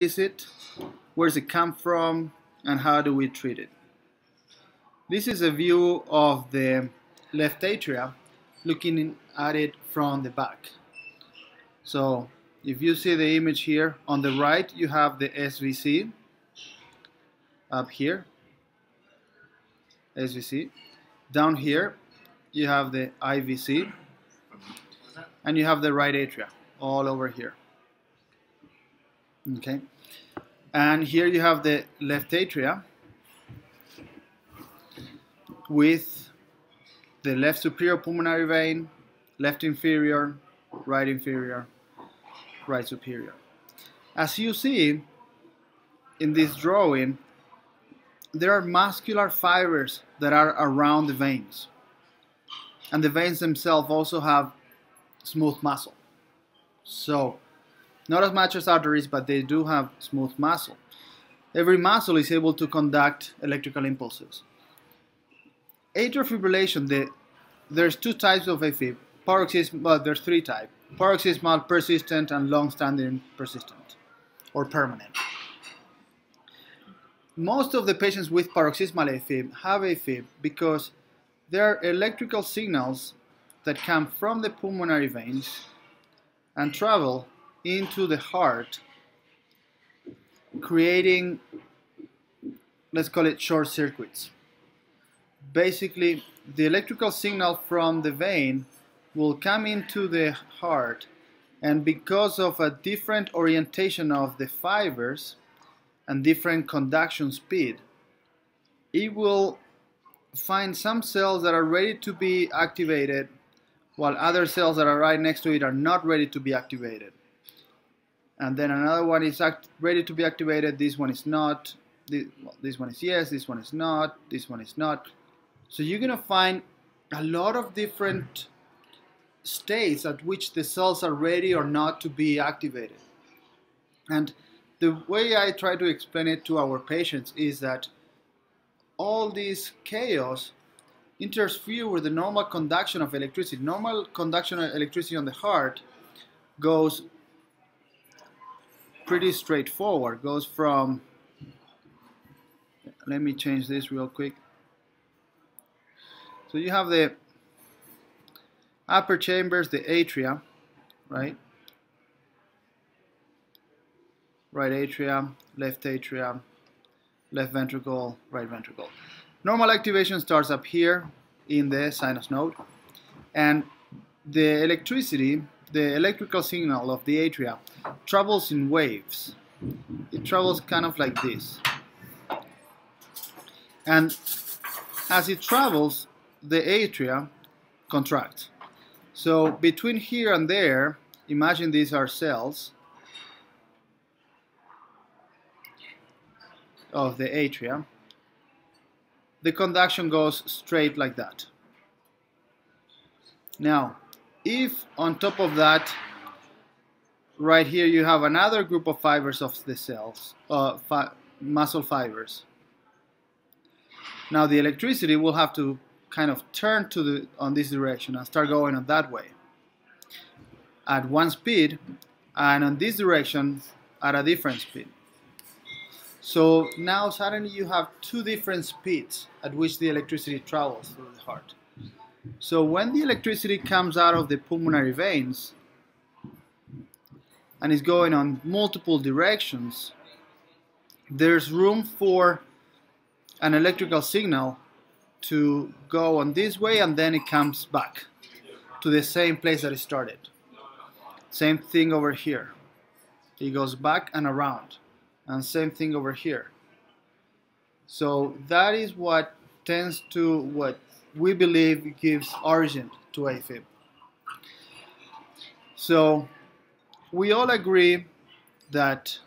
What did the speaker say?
is it, where does it come from, and how do we treat it. This is a view of the left atria looking at it from the back. So if you see the image here, on the right you have the SVC up here, SVC. Down here you have the IVC and you have the right atria all over here. Okay, and here you have the left atria with the left superior pulmonary vein, left inferior, right inferior, right superior. As you see in this drawing, there are muscular fibers that are around the veins. And the veins themselves also have smooth muscle. So, not as much as arteries, but they do have smooth muscle. Every muscle is able to conduct electrical impulses. Atrial fibrillation, the, there's two types of AFib. Paroxysmal, well, there's three types. Paroxysmal, persistent, and long-standing persistent, or permanent. Most of the patients with paroxysmal AFib have AFib because there are electrical signals that come from the pulmonary veins and travel into the heart, creating, let's call it short circuits. Basically, the electrical signal from the vein will come into the heart and because of a different orientation of the fibers and different conduction speed, it will find some cells that are ready to be activated while other cells that are right next to it are not ready to be activated. And then another one is ready to be activated, this one is not, this, well, this one is yes, this one is not, this one is not. So you're going to find a lot of different states at which the cells are ready or not to be activated. And the way I try to explain it to our patients is that all this chaos interfere with the normal conduction of electricity. Normal conduction of electricity on the heart goes pretty straightforward, goes from, let me change this real quick. So you have the upper chambers, the atria, right? Right atria, left atria, left ventricle, right ventricle. Normal activation starts up here in the sinus node, and the electricity, the electrical signal of the atria, travels in waves. It travels kind of like this. And as it travels, the atria contract. So between here and there, imagine these are cells of the atria. The conduction goes straight like that. Now, if on top of that, right here you have another group of fibers of the cells, uh, fi muscle fibers. Now the electricity will have to kind of turn to the on this direction and start going on that way at one speed and on this direction at a different speed. So now suddenly you have two different speeds at which the electricity travels through the heart. So when the electricity comes out of the pulmonary veins and is going on multiple directions, there's room for an electrical signal to go on this way and then it comes back to the same place that it started. Same thing over here. It goes back and around. And same thing over here. So that is what tends to what we believe gives origin to AFib. So we all agree that